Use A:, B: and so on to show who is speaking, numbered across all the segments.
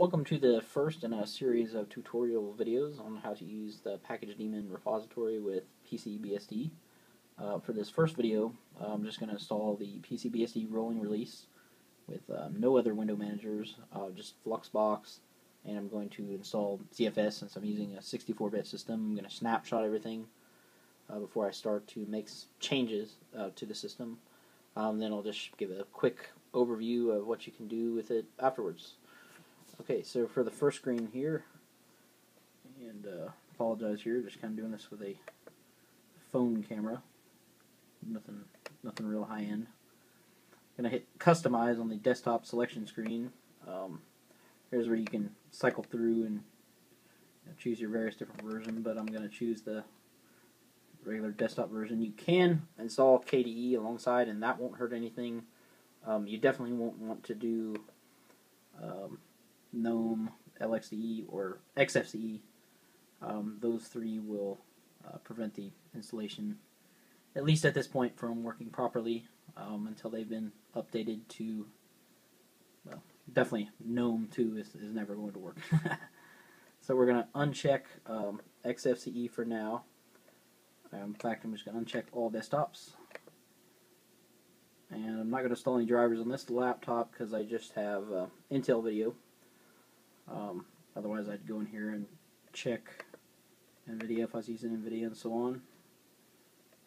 A: Welcome to the first in a series of tutorial videos on how to use the package daemon repository with PCBSD. Uh, for this first video, I'm just going to install the PCBSD rolling release with um, no other window managers, uh, just Fluxbox, and I'm going to install ZFS since I'm using a 64-bit system. I'm going to snapshot everything uh, before I start to make changes uh, to the system. Um, then I'll just give a quick overview of what you can do with it afterwards. Okay, so for the first screen here, and uh, apologize here, just kind of doing this with a phone camera. Nothing, nothing real high end. I'm gonna hit customize on the desktop selection screen. Um, here's where you can cycle through and you know, choose your various different version, but I'm gonna choose the regular desktop version. You can install KDE alongside, and that won't hurt anything. Um, you definitely won't want to do um, GNOME, LXDE, or XFCE. Um, those three will uh, prevent the installation, at least at this point, from working properly um, until they've been updated to, well, definitely GNOME 2 is, is never going to work. so we're going to uncheck um, XFCE for now. in fact, I'm just going to uncheck all desktops. And I'm not going to install any drivers on this laptop because I just have uh, Intel video. Um, otherwise, I'd go in here and check NVIDIA if I was using NVIDIA and so on.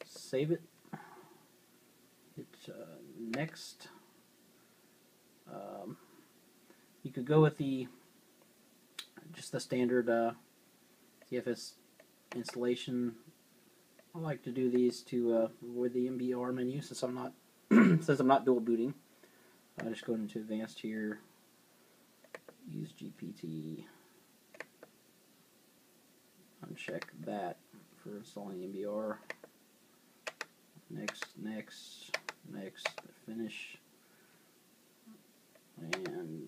A: Save it. Hit uh, next. Um, you could go with the just the standard uh, ZFS installation. I like to do these to uh, avoid the MBR menu since I'm not since I'm not dual booting. I just go into advanced here, use GPT, uncheck that for installing MBR. Next, next, next, finish, and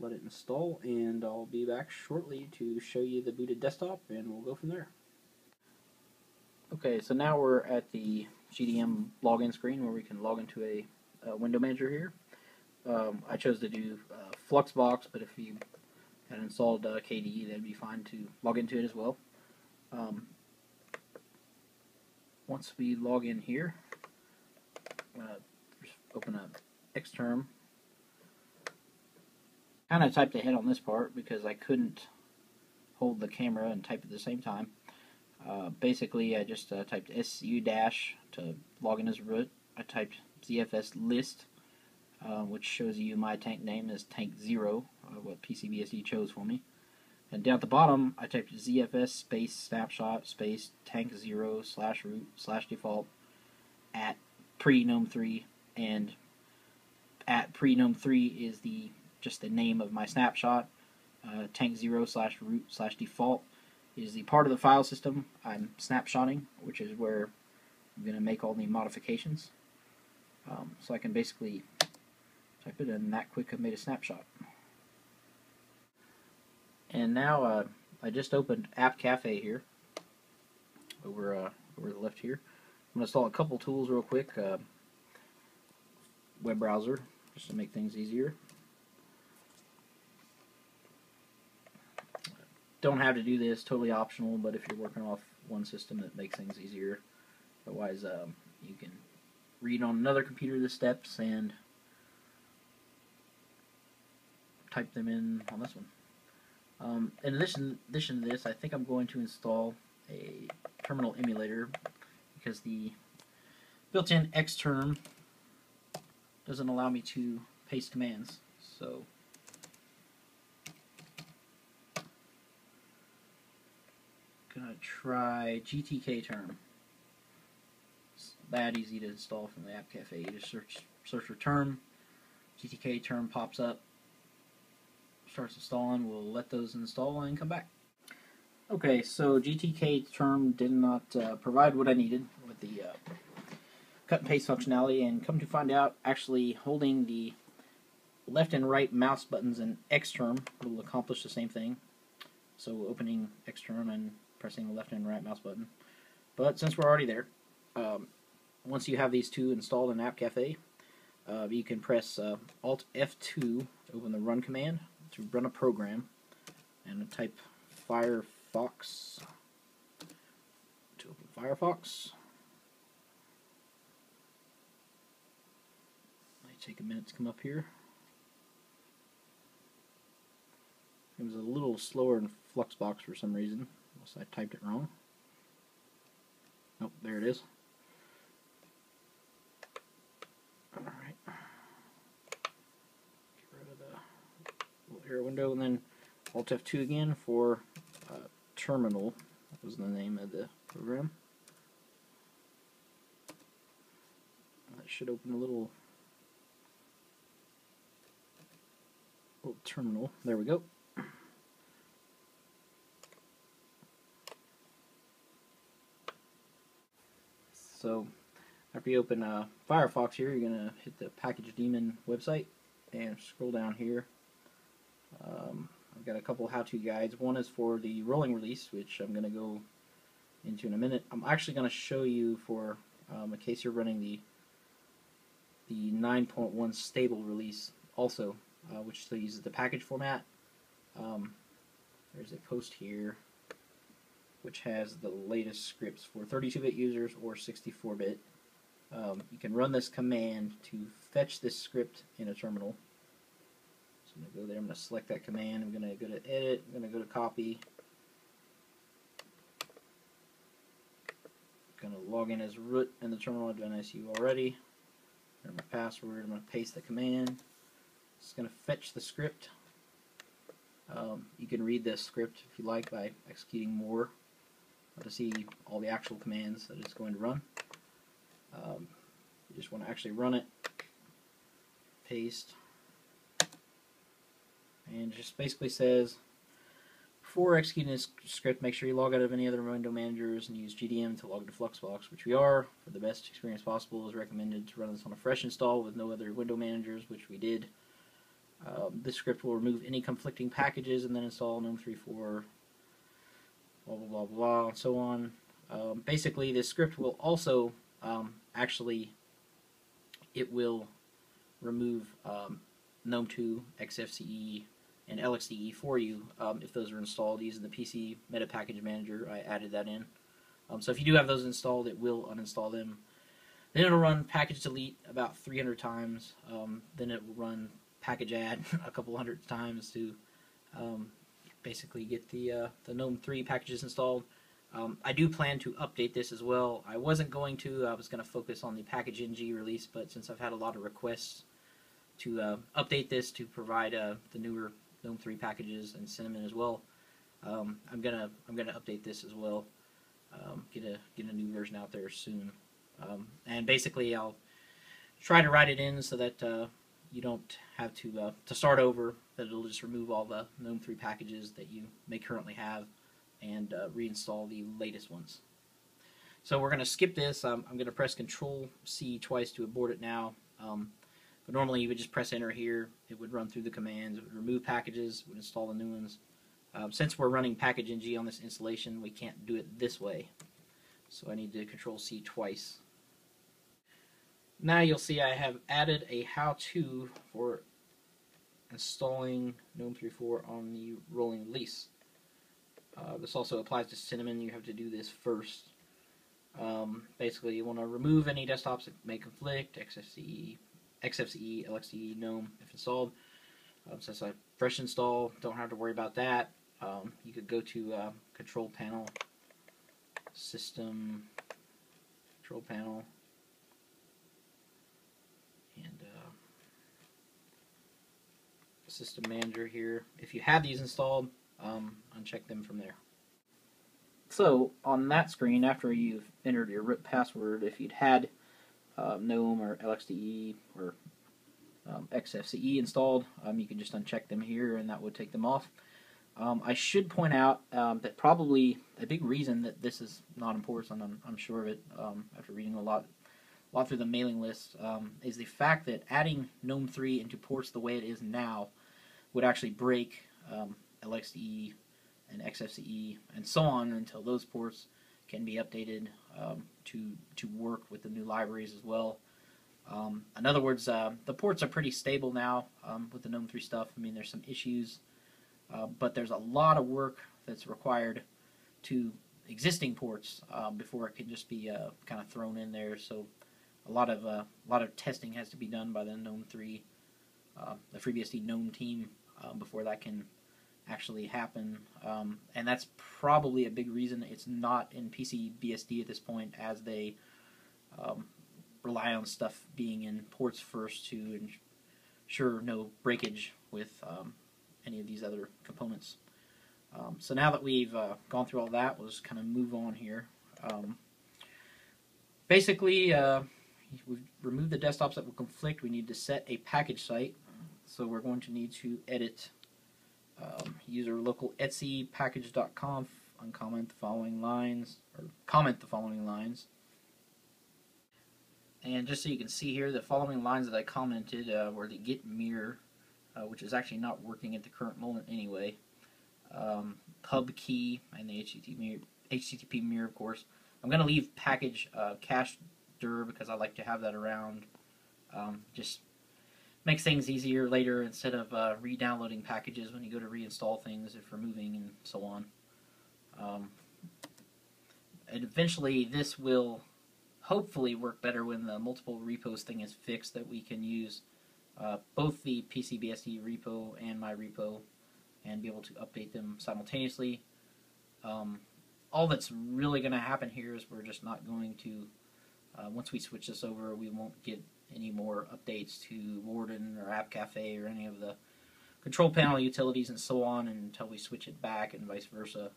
A: let it install. And I'll be back shortly to show you the booted desktop, and we'll go from there. Okay, so now we're at the GDM login screen where we can log into a, a window manager here. Um, I chose to do uh, Fluxbox, but if you had installed uh, KDE, that'd be fine to log into it as well. Um, once we log in here, I'm going to open up Xterm. kind of typed ahead on this part because I couldn't hold the camera and type at the same time. Uh, basically, I just uh, typed su dash to log in as root. I typed ZFS list, uh, which shows you my tank name is tank zero, uh, what PCBSD chose for me. And down at the bottom, I typed ZFS space snapshot space tank zero slash root slash default at pre gnome three, and at pre gnome three is the just the name of my snapshot. Uh, tank zero slash root slash default is the part of the file system I'm snapshotting, which is where I'm going to make all the modifications. Um, so I can basically type it in that quick I made a snapshot. And now uh, I just opened App Cafe here over uh, over the left here. I'm going to install a couple tools real quick. Uh, web browser just to make things easier. don't have to do this, totally optional, but if you're working off one system, it makes things easier. Otherwise, um, you can read on another computer the steps and type them in on this one. Um, in addition, addition to this, I think I'm going to install a terminal emulator because the built-in Xterm doesn't allow me to paste commands. So gonna try GTK term. It's that easy to install from the App Cafe. You just search search for term, GTK term pops up, starts installing. We'll let those install and come back. Okay, so GTK term did not uh, provide what I needed with the uh, cut and paste functionality, and come to find out, actually holding the left and right mouse buttons in Xterm will accomplish the same thing. So opening Xterm and pressing the left and right mouse button. But since we're already there, um, once you have these two installed in App Cafe, uh, you can press uh, Alt F2 to open the run command to run a program, and type Firefox to open Firefox. Might take a minute to come up here. It was a little slower in Fluxbox for some reason, unless I typed it wrong. Nope, there it is. Alright. Get rid of window, and then Alt F2 again for uh, Terminal. That was the name of the program. That should open a little, little terminal. There we go. So after you open uh, Firefox here, you're going to hit the Package Daemon website and scroll down here. Um, I've got a couple how-to guides. One is for the rolling release, which I'm going to go into in a minute. I'm actually going to show you for, um, in case you're running the the 9.1 stable release also, uh, which still uses the package format. Um, there's a post here which has the latest scripts for 32-bit users or 64-bit. Um, you can run this command to fetch this script in a terminal. I'm going to go there, I'm going to select that command, I'm going to go to edit, I'm going to go to copy. I'm going to log in as root in the terminal, I've done SU already. My password, I'm going to paste the command. It's going to fetch the script. Um, you can read this script if you like by executing more to see all the actual commands that it's going to run. Um, you just want to actually run it, paste, and just basically says before executing this script, make sure you log out of any other window managers and use GDM to log to Fluxbox, which we are. For the best experience possible, is recommended to run this on a fresh install with no other window managers, which we did. Um, this script will remove any conflicting packages and then install GNOME 3.4 blah blah blah blah, and so on. Um, basically, this script will also um, actually it will remove um, GNOME 2, XFCE, and LXDE for you um, if those are installed using the PC Meta Package Manager. I added that in. Um, so if you do have those installed, it will uninstall them. Then it'll run package delete about 300 times. Um, then it will run package add a couple hundred times to um, basically get the uh, the GNOME 3 packages installed. Um, I do plan to update this as well. I wasn't going to. I was going to focus on the package NG release, but since I've had a lot of requests to uh, update this to provide uh, the newer GNOME 3 packages and Cinnamon as well, um, I'm gonna I'm gonna update this as well. Um, get a get a new version out there soon, um, and basically I'll try to write it in so that uh, you don't have to uh, to start over. That it'll just remove all the GNOME 3 packages that you may currently have and uh, reinstall the latest ones. So we're going to skip this. Um, I'm going to press Control C twice to abort it now. Um, but normally you would just press Enter here. It would run through the commands. It would remove packages. Would install the new ones. Um, since we're running package ng on this installation, we can't do it this way. So I need to Control C twice. Now you'll see I have added a how-to for installing GNOME 3.4 on the rolling release. Uh, this also applies to Cinnamon. You have to do this first. Um, basically, you want to remove any desktops that may conflict, XFCE, XFCE, LXDE, GNOME, if installed. Um, since I fresh install, don't have to worry about that. Um, you could go to uh, Control Panel, System, Control Panel, and System Manager here. If you have these installed, um, uncheck them from there. So on that screen, after you've entered your root password, if you'd had uh, GNOME or LXDE or um, XFCE installed, um, you can just uncheck them here and that would take them off. Um, I should point out um, that probably a big reason that this is not important, I'm, I'm sure of it um, after reading a lot, a lot through the mailing list, um, is the fact that adding GNOME 3 into ports the way it is now would actually break LXDE and XFCE and so on until those ports can be updated to to work with the new libraries as well. Um, in other words, uh, the ports are pretty stable now um, with the GNOME 3 stuff. I mean, there's some issues, uh, but there's a lot of work that's required to existing ports um, before it can just be uh, kind of thrown in there. So a lot of uh, a lot of testing has to be done by the GNOME 3, uh, the FreeBSD GNOME team um, before that can actually happen. Um, and that's probably a big reason it's not in PCBSD at this point, as they um, rely on stuff being in ports first to ensure no breakage with um, any of these other components. Um, so now that we've uh, gone through all that, we'll just kind of move on here. Um, basically, uh, we've removed the desktops that will conflict. We need to set a package site. So we're going to need to edit um, user local etc package.conf uncomment the following lines, or comment the following lines. And just so you can see here, the following lines that I commented uh, were the get mirror, uh, which is actually not working at the current moment anyway. Um, pub key and the HTTP mirror, HTTP mirror, of course. I'm going to leave package uh, cache dir because I like to have that around. Um, just makes things easier later instead of uh, re-downloading packages when you go to reinstall things if removing and so on. Um, and eventually this will hopefully work better when the multiple repos thing is fixed that we can use uh, both the PCBSD repo and my repo and be able to update them simultaneously. Um, all that's really going to happen here is we're just not going to, uh, once we switch this over, we won't get any more updates to Warden or App Cafe or any of the control panel utilities and so on until we switch it back and vice versa.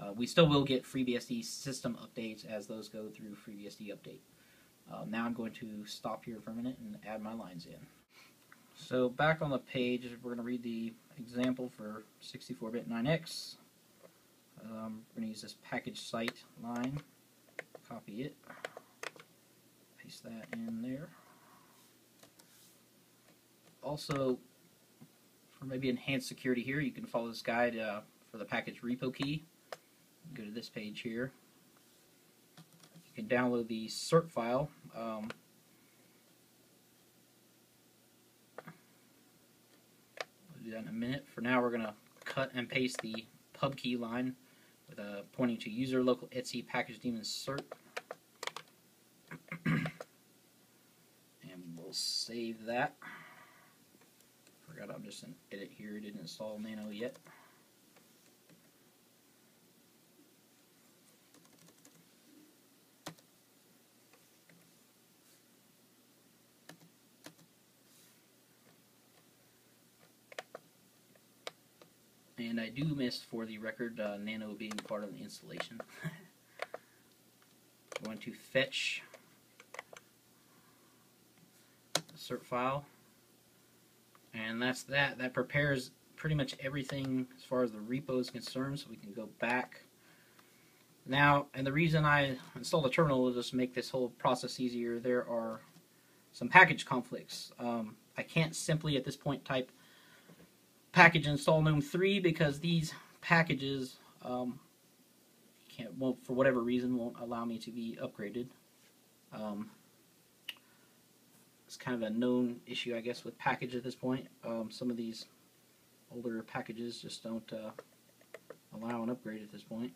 A: Uh, we still will get FreeBSD system updates as those go through FreeBSD update. Uh, now I'm going to stop here for a minute and add my lines in. So back on the page, we're going to read the example for 64-bit 9x. Um, we're going to use this package site line, copy it, paste that in there. Also, for maybe enhanced security here, you can follow this guide uh, for the package repo key go to this page here. You can download the cert file. Um, I'll do that in a minute. For now, we're going to cut and paste the pub key line with a pointing to user local etc package daemon cert. and we'll save that. Forgot I'm just in edit here, didn't install Nano yet. And I do miss, for the record, uh, Nano being part of the installation. I going to fetch the cert file. And that's that. That prepares pretty much everything as far as the repo is concerned, so we can go back. Now, and the reason I installed the terminal is just make this whole process easier. There are some package conflicts. Um, I can't simply at this point type package install GNOME 3 because these packages um, can't, well, for whatever reason, won't allow me to be upgraded. Um, it's kind of a known issue, I guess, with package at this point. Um, some of these older packages just don't uh, allow an upgrade at this point.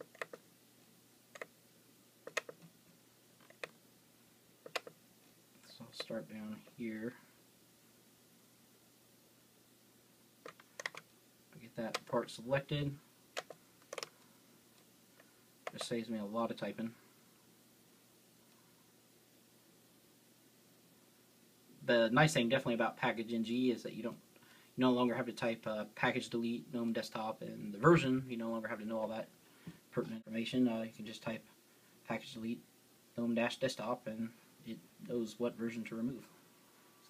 A: So I'll start down here. Get that part selected. Just saves me a lot of typing. The nice thing definitely about package ng is that you don't you no longer have to type uh, package delete GNOME desktop and the version. You no longer have to know all that pertinent information. Uh, you can just type package delete GNOME dash desktop and it knows what version to remove.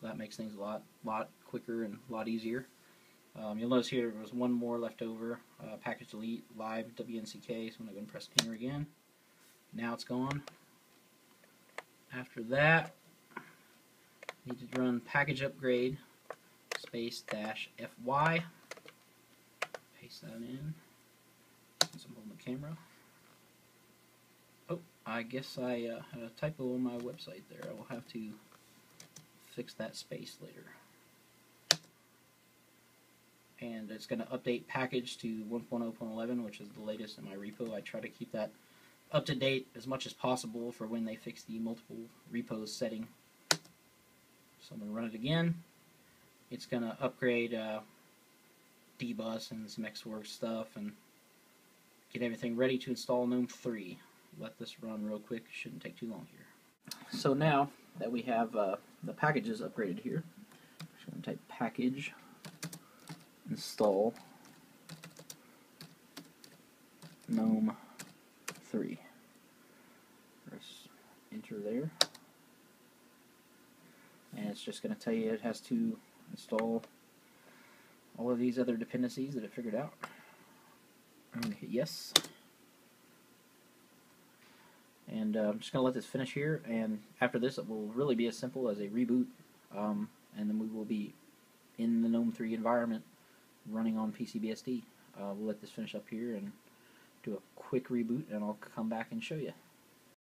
A: So that makes things a lot lot quicker and a lot easier. Um, you'll notice here there was one more left over, uh, package delete, libwnck, so I'm going to go and press enter again. Now it's gone. After that, need to run package upgrade space dash fy. Paste that in. Since I'm holding the camera. Oh, I guess I uh, had a typo on my website there. I will have to fix that space later. And it's going to update package to 1.0.11, which is the latest in my repo. I try to keep that up to date as much as possible for when they fix the multiple repos setting. So I'm going to run it again. It's going to upgrade uh, dbus and some xworks stuff and get everything ready to install GNOME 3. Let this run real quick. Shouldn't take too long here. So now that we have uh, the packages upgraded here, I'm just going to type package install GNOME 3. Press enter there. It's just going to tell you it has to install all of these other dependencies that it figured out. I'm going to hit yes. And uh, I'm just going to let this finish here, and after this it will really be as simple as a reboot, um, and then we will be in the GNOME 3 environment running on PCBSD. Uh, we'll let this finish up here and do a quick reboot, and I'll come back and show you.